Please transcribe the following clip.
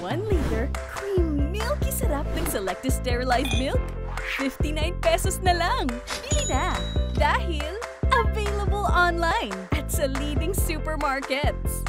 1 liter cream milky sarap ng Selecta Sterilized Milk. 59 pesos na lang. Bili na! Dahil available online at sa leading supermarkets.